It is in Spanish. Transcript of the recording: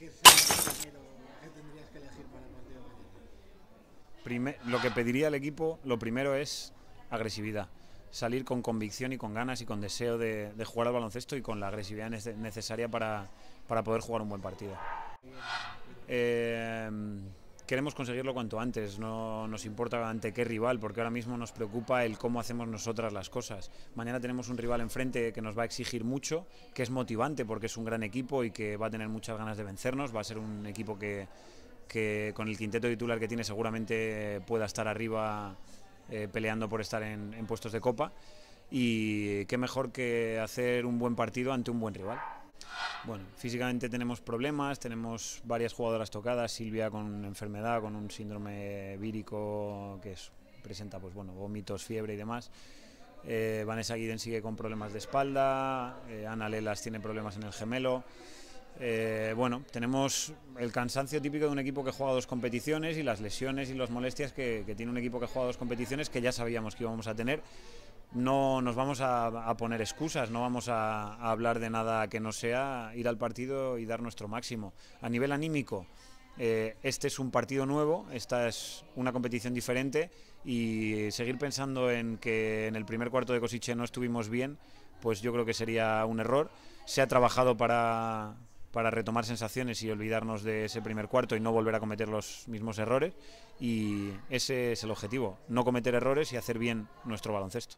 ¿Qué primero que tendrías que elegir para el partido de mañana? Prime- lo que pediría al equipo, lo primero es agresividad. Salir con convicción y con ganas y con deseo de, jugar al baloncesto y con la agresividad nece- necesaria para, para poder jugar un buen partido. Eh, queremos conseguirlo cuanto antes, no nos importa ante qué rival, porque ahora mismo nos preocupa el cómo hacemos nosotras las cosas. Mañana tenemos un rival enfrente que nos va a exigir mucho, que es motivante porque es un gran equipo y que va a tener muchas ganas de vencernos, va a ser un equipo que, que con el quinteto titular que tiene seguramente pueda estar arriba eh, peleando por estar en, en puestos de copa y qué mejor que hacer un buen partido ante un buen rival. Bueno, físicamente tenemos problemas, tenemos varias jugadoras tocadas, Silvia con enfermedad, con un síndrome vírico que es- presenta pues bueno, vómitos, fiebre y demás. Eh, Vanessa Guiden sigue con problemas de espalda, eh, Ana Lelas tiene problemas en el gemelo. Eh, bueno, tenemos el cansancio típico de un equipo que juega dos competiciones y las lesiones y las molestias que, que tiene un equipo que juega dos competiciones que ya sabíamos que íbamos a tener. No nos vamos a, poner excusas, no vamos a, a hablar de nada que no sea ir al partido y dar nuestro máximo. A nivel anímico, eh, este es un partido nuevo, esta es una competición diferente y seguir pensando en que en el primer cuarto de Cosiche no estuvimos bien, pues yo creo que sería un error. Se ha trabajado para, para retomar sensaciones y olvidarnos de ese primer cuarto y no volver a cometer los mismos errores y ese es el objetivo, no cometer errores y hacer bien nuestro baloncesto.